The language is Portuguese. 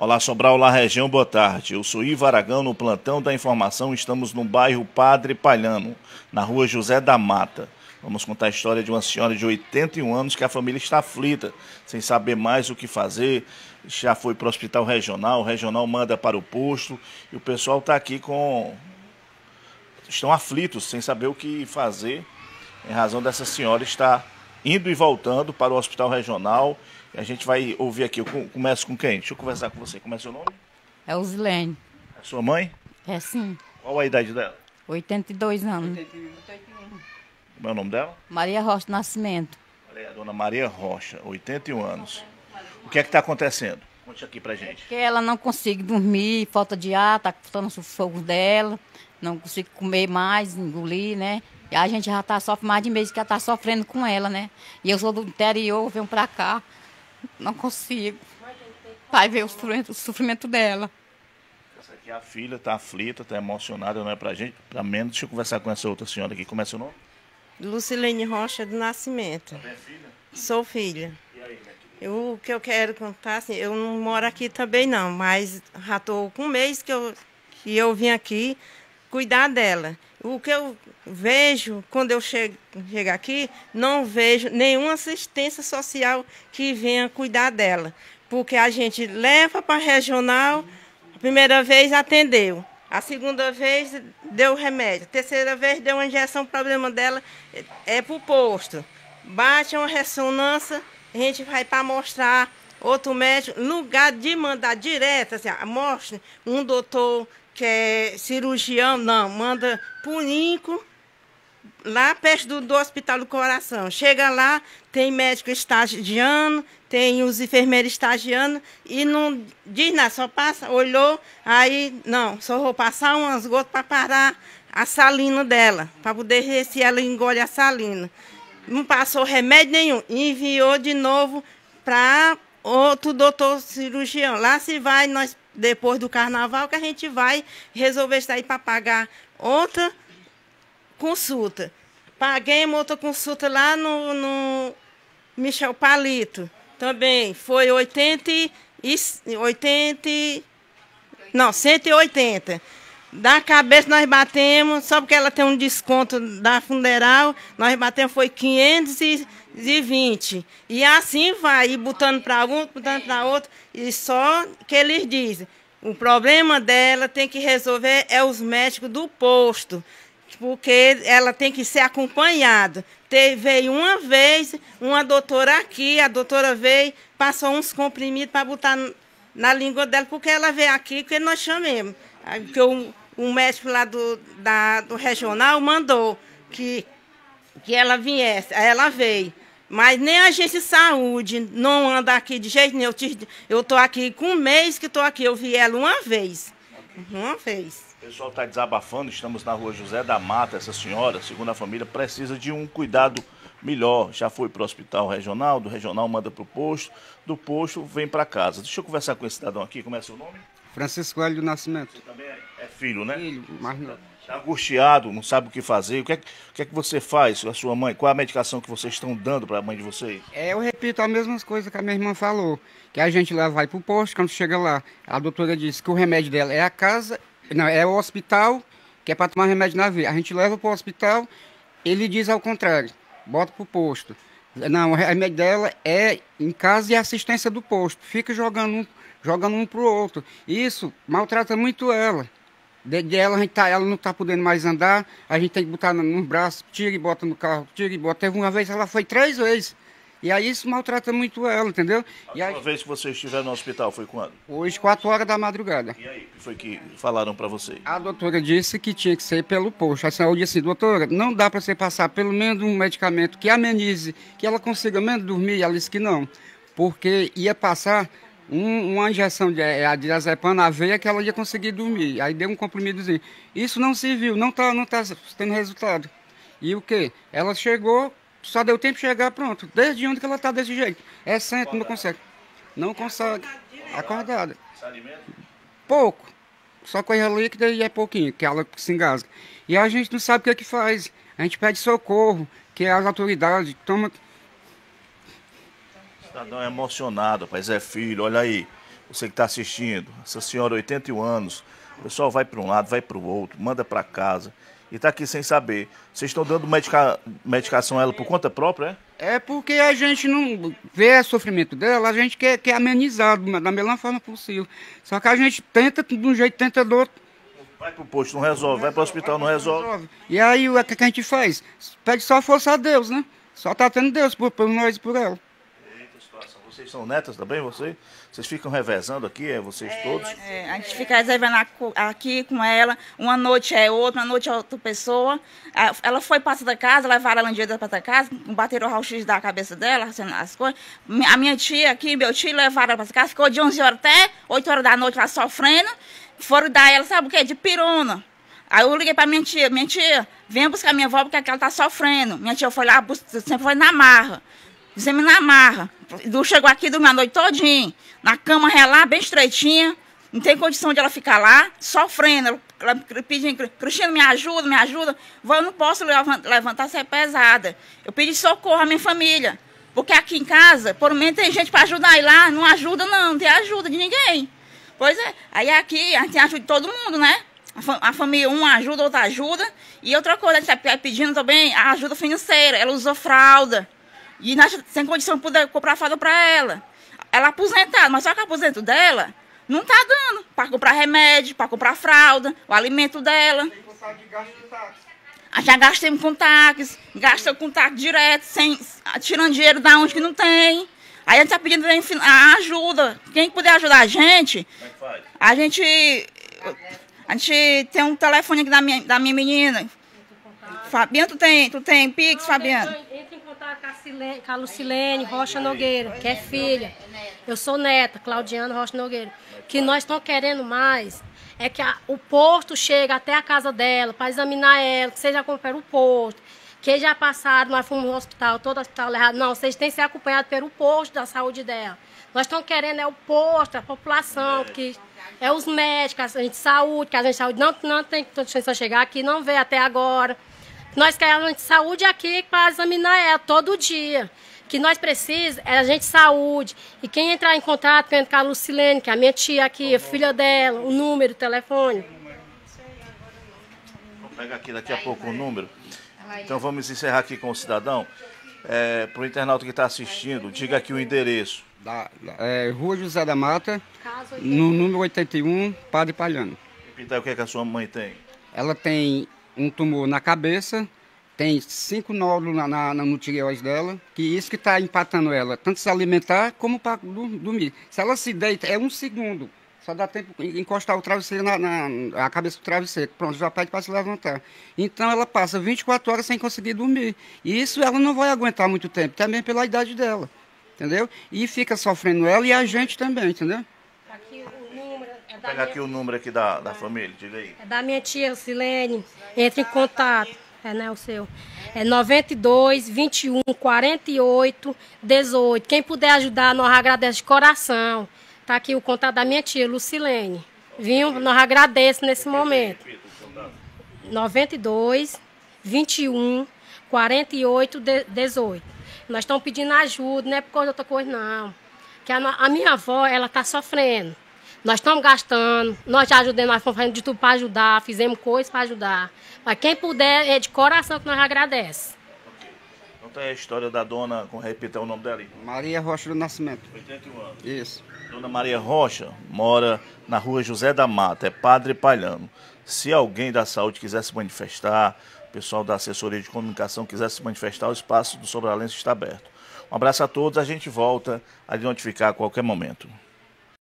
Olá, Sobral, olá, região, boa tarde. Eu sou Ivo Aragão, no plantão da informação. Estamos no bairro Padre Palhano, na rua José da Mata. Vamos contar a história de uma senhora de 81 anos que a família está aflita, sem saber mais o que fazer. Já foi para o hospital regional, o regional manda para o posto e o pessoal está aqui com. estão aflitos, sem saber o que fazer, em razão dessa senhora estar indo e voltando para o hospital regional a gente vai ouvir aqui. Eu começo com quem? Deixa eu conversar com você. Como é seu nome? É Osilene. É sua mãe? É sim. Qual a idade dela? 82 anos. 81. Como é o nome dela? Maria Rocha Nascimento. Olha, a dona Maria Rocha, 81 anos. O que é que está acontecendo? Conte aqui pra gente. É que ela não consegue dormir, falta de ar, tá faltando sufoco dela, não consegue comer mais, engolir, né? E a gente já tá sofrendo mais de mês que ela tá sofrendo com ela, né? E eu sou do interior, venho pra cá. Não consigo. Pai ver o sofrimento, o sofrimento dela. Essa aqui é a filha, está aflita, está emocionada, não é pra gente. Pra menos, deixa eu conversar com essa outra senhora aqui. Como é seu nome? Lucilene Rocha do Nascimento. Também é filha? Sou filha. E aí, minha eu, o que eu quero contar, assim, eu não moro aqui também não, mas já estou com um mês que eu, que eu vim aqui cuidar dela. O que eu vejo quando eu chego, chego aqui, não vejo nenhuma assistência social que venha cuidar dela. Porque a gente leva para a regional, a primeira vez atendeu, a segunda vez deu remédio, a terceira vez deu uma injeção, o problema dela é para o posto. Bate uma ressonância, a gente vai para mostrar outro médico, lugar de mandar direto, assim, mostra um doutor que é cirurgião, não, manda por INCO, lá perto do, do Hospital do Coração. Chega lá, tem médico estagiando, tem os enfermeiros estagiando e não diz nada, só passa, olhou, aí, não, só vou passar umas gotas para parar a salina dela, para poder ver se ela engole a salina. Não passou remédio nenhum, enviou de novo para outro doutor cirurgião. Lá se vai, nós depois do carnaval que a gente vai resolver aí para pagar outra consulta. Paguei uma outra consulta lá no, no Michel Palito. Também foi 80 e 80 não, 180. Da cabeça nós batemos, só porque ela tem um desconto da funeral, nós batemos foi 520. E assim vai, botando para um, botando para outro, e só que eles dizem, o problema dela tem que resolver é os médicos do posto, porque ela tem que ser acompanhada. veio uma vez uma doutora aqui, a doutora veio, passou uns comprimidos para botar na língua dela, porque ela veio aqui, que nós chamemos. Porque o, o médico lá do, da, do regional mandou que, que ela viesse. Aí ela veio. Mas nem a agência de saúde não anda aqui de jeito nenhum. Eu estou aqui com um mês que estou aqui. Eu vi ela uma vez. Uma vez. O pessoal está desabafando. Estamos na rua José da Mata. Essa senhora, segundo a família, precisa de um cuidado melhor. Já foi para o hospital regional, do regional manda para o posto, do posto vem para casa. Deixa eu conversar com esse cidadão aqui. Como é seu nome? Francisco Hélio do Nascimento. Você também é, filho, né? Filho, mas não. Está angustiado, não sabe o que fazer. O que, é, o que é que você faz, a sua mãe? Qual é a medicação que vocês estão dando para a mãe de vocês? É, eu repito as mesmas coisas que a minha irmã falou. Que a gente leva vai para o posto, quando chega lá, a doutora disse que o remédio dela é a casa, não, é o hospital, que é para tomar remédio na veia. A gente leva para o hospital, ele diz ao contrário, bota para o posto. Não, o remédio dela é em casa e assistência do posto. Fica jogando um, jogando um pro outro. Isso maltrata muito ela. De, ela, a gente tá, ela não está podendo mais andar, a gente tem que botar nos braços, tira e bota no carro, tira e bota. Teve uma vez, ela foi três vezes. E aí isso maltrata muito ela, entendeu? A e última vez que você estiver no hospital foi quando? Hoje, quatro horas da madrugada. E aí, o que foi que falaram para você? A doutora disse que tinha que ser pelo posto. A senhora disse assim, doutora, não dá para você passar pelo menos um medicamento que amenize, que ela consiga menos dormir. Ela disse que não, porque ia passar um, uma injeção de, a diazepam na veia que ela ia conseguir dormir. Aí deu um comprimidozinho. Isso não se viu, não está não tá tendo resultado. E o que? Ela chegou, só deu tempo de chegar, pronto. Desde onde que ela está desse jeito? É centro, não consegue. Não consegue. Acordada. Pouco. Só coisa líquida e é pouquinho, que ela se engasga. E a gente não sabe o que é que faz. A gente pede socorro, que as autoridades tomam cidadão é emocionado, rapaz, é filho, olha aí. você que está assistindo, essa senhora, 81 anos, o pessoal vai para um lado, vai para o outro, manda para casa e está aqui sem saber. Vocês estão dando medica... medicação a ela por conta própria, é? É porque a gente não vê o sofrimento dela, a gente quer, quer amenizar da melhor forma possível. Só que a gente tenta de um jeito, tenta do outro. Vai pro posto, não resolve. Vai pro hospital, não resolve. E aí o que, que a gente faz? Pede só força a Deus, né? Só tá tendo Deus por, por nós e por ela. Vocês são netas também, vocês? Vocês ficam revezando aqui, é vocês é, todos? É, a gente fica reservando aqui com ela. Uma noite é outra, uma noite é outra pessoa. Ela foi para da casa, levaram ela um dia para a casa, bateram o raio-x da cabeça dela, as coisas. A minha tia aqui, meu tio, levaram ela para casa, ficou de 11 horas até 8 horas da noite lá sofrendo. Foram dar ela, sabe o quê? De pirona. Aí eu liguei para minha tia, minha tia, vem buscar minha avó porque ela está sofrendo. Minha tia foi lá, sempre foi na marra. Fizemos na marra. Du chegou aqui dormiu a noite todinha. Na cama relar, bem estreitinha. Não tem condição de ela ficar lá, sofrendo. Ela pedindo, Cristina, me ajuda, me ajuda. Eu não posso levantar, ser é pesada. Eu pedi socorro à minha família. Porque aqui em casa, por menos tem gente para ajudar. E lá não ajuda, não, não tem ajuda de ninguém. Pois é. Aí aqui a gente ajuda todo mundo, né? A, família, uma ajuda, outra ajuda. E outra coisa, a gente está pedindo também a ajuda financeira. Ela usou fralda. E nós, sem condição de poder comprar fralda para ela. Ela é aposentada, mas só que o aposento dela não está dando para comprar remédio, para comprar fralda, o alimento dela. Já gastamos com táxi, gasta com táxi direto, sem, tirando dinheiro da onde que não tem. Aí a gente está pedindo a ajuda. Quem puder ajudar a gente, é a gente. A gente tem um telefone aqui da minha, da minha menina. Fabiano, tu tem, tu tem Pix, Fabiano? com a Lucilene Rocha Nogueira, que é filha. Eu sou neta, Claudiana Rocha Nogueira. que nós estamos querendo mais é que a, o posto chegue até a casa dela para examinar ela, que seja acompanhado o posto. Que já passaram, nós fomos no hospital, todo hospital errado. Não, vocês têm que ser acompanhados pelo posto da saúde dela. Nós estamos querendo é o posto, a população, que é os médicos, a gente de saúde, que a gente de saúde não, não tem condição de chegar aqui, não veio até agora. Nós queremos a gente saúde aqui para examinar ela todo dia. O que nós precisamos é a gente saúde. E quem entrar em contato com a Lucilene, que é a minha tia aqui, a filha dela, o número, o telefone. Vou pegar aqui daqui a pouco o número. Então vamos encerrar aqui com o cidadão. É, para o internauta que está assistindo, diga aqui o endereço. Da, é, Rua José da Mata, no número 81, Padre Palhano. Então, o que, é que a sua mãe tem? Ela tem um tumor na cabeça, tem cinco nódulos na, na, no tireoide dela, que isso que está empatando ela, tanto se alimentar como para dormir. Se ela se deita, é um segundo. Só dá tempo de encostar o travesseiro na, na a cabeça do travesseiro. Pronto, já pede para se levantar. Então ela passa 24 horas sem conseguir dormir. E isso ela não vai aguentar muito tempo, também pela idade dela. Entendeu? E fica sofrendo ela e a gente também, entendeu? Vou pegar aqui o número aqui da, da família, diga aí. É da minha tia Silene. Entre em contato. É, né, o seu. É 92 21 48 18. Quem puder ajudar, nós agradecemos de coração. Tá aqui o contato da minha tia Lucilene. Vinho, nós agradecemos nesse momento. 92 21 48 18. Nós estamos pedindo ajuda, não é por causa de outra coisa, não. Que a, a minha avó, ela está sofrendo. Nós estamos gastando, nós já ajudamos, nós estamos fazendo de tudo para ajudar, fizemos coisas para ajudar. Mas quem puder, é de coração que nós agradecemos. Então tem a história da dona, com repetir o nome dela aí. Maria Rocha do Nascimento. 81 anos. Isso. Dona Maria Rocha mora na rua José da Mata, é padre palhano. Se alguém da saúde quiser se manifestar, o pessoal da assessoria de comunicação quiser se manifestar, o espaço do Sobralense está aberto. Um abraço a todos, a gente volta a lhe notificar a qualquer momento.